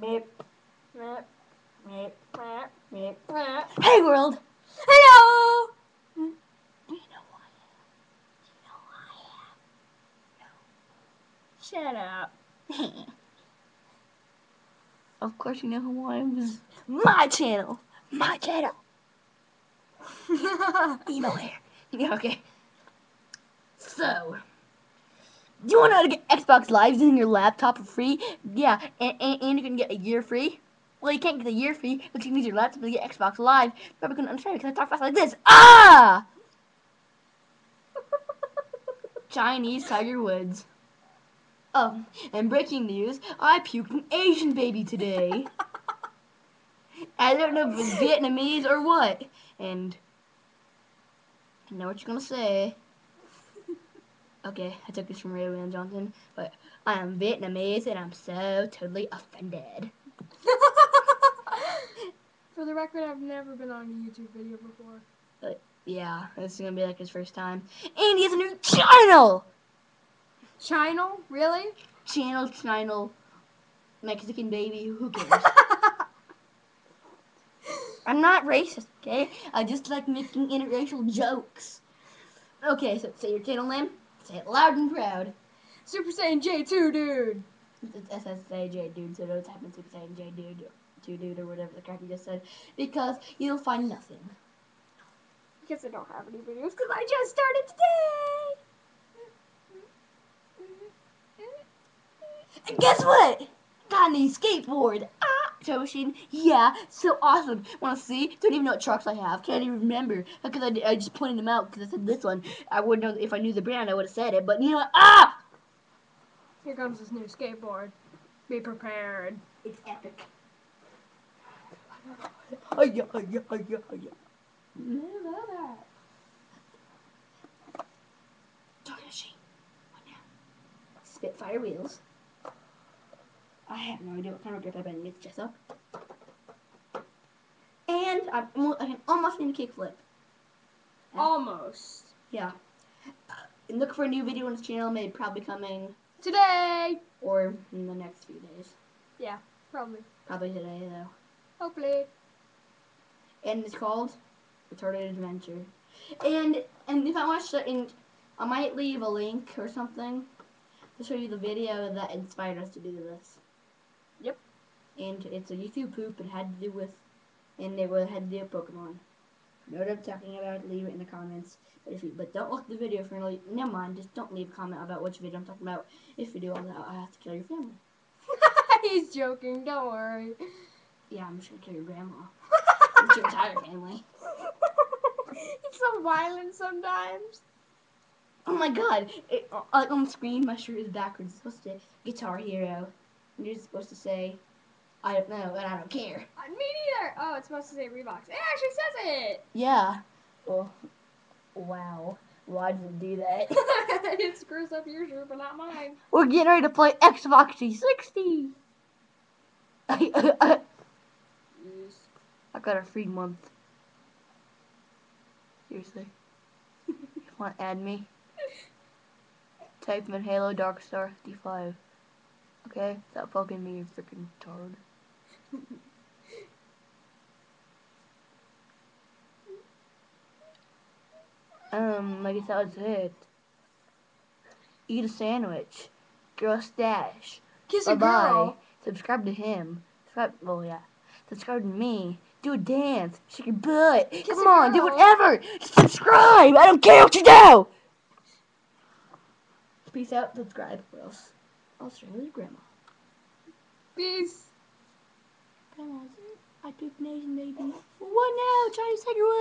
Meep. Meep. Meep. Meep. Meep. Meep. Hey world! Hello! Hmm? Do you know who I am? No. Shut up. Of course you know who I am. Is my channel. My channel. Emo hair. Yeah, okay. So, do you want to get Xbox Lives in your laptop for free? Yeah, and, and, and you can get a year free. Well, you can't get a year free, but you can use your laptop to get Xbox Live. You're probably gonna understand because I talk fast like this. Ah! Chinese Tiger Woods. Oh, and breaking news: I puked an Asian baby today. I don't know if it's Vietnamese or what. And I know what you're gonna say. Okay, I took this from Ray William Johnson, but I am Vietnamese and I'm so totally offended. For the record, I've never been on a YouTube video before. But Yeah, this is gonna be like his first time. And he has a new channel! Channel? Really? Channel, channel, Mexican baby, who cares? I'm not racist, okay? I just like making interracial jokes. Okay, so say your channel name. Say it loud and proud. Super Saiyan J2, dude. It's SSAJ dude, so don't type in Super Saiyan J dude, 2 dude, or whatever the crap you just said, because you'll find nothing. Because I don't have any videos because I just started today. And guess what? Got a new skateboard. Toy machine. Yeah, so awesome. Want to see? Don't even know what trucks I have. Can't even remember because I, I just pointed them out because I said this one. I wouldn't know if I knew the brand. I would have said it. But you know what? Ah! Here comes this new skateboard. Be prepared. It's epic. Hiya, hiya, hiya, hiya. Toy machine. What now? Spitfire wheels. I have no idea what kind of grip I've been with just up. And I'm, I can almost need a kickflip. Almost. Yeah. Uh, and look for a new video on this channel, maybe probably coming Today. or in the next few days. Yeah, probably. Probably today though. Hopefully. and it's called Retarded Adventure. And and if I want to, and I might leave a link or something to show you the video that inspired us to do this. And it's a YouTube poop. It had to do with, and it was- had to do with Pokemon. Know what I'm talking about? Leave it in the comments. But if you, but don't look the video for really. Never mind. Just don't leave a comment about which video I'm talking about. If you do all that, I have to kill your family. He's joking. Don't worry. Yeah, I'm just gonna kill your grandma. and your entire family. He's so violent sometimes. Oh my god! It, uh, like on the screen, my shirt is backwards. It's supposed to say Guitar Hero. And you're supposed to say, I don't know, and I don't care. Uh, me neither. Oh, it's supposed to say Reeboks. It actually says it. Yeah. Well, wow. Why does it do that? it screws up your shirt, but not mine. We're getting ready to play Xbox 360. I, I, Yes. I got a free month. Seriously. you want to add me? Type in Halo Dark Star 55. Okay? Stop fucking me, you freaking tard. Um, I guess that was it. Eat a sandwich. Girl stash. Kiss Bye a bye. girl. Subscribe to him. Subscribe. Well, yeah. Subscribe to me. Do a dance. Shake your butt. Come a on, do whatever. Subscribe. I don't care what you do. Peace out. Subscribe. Or else I'll show you grandma. Peace. Grandma's. I took an Asian baby. What now? Chinese Tiger Woods.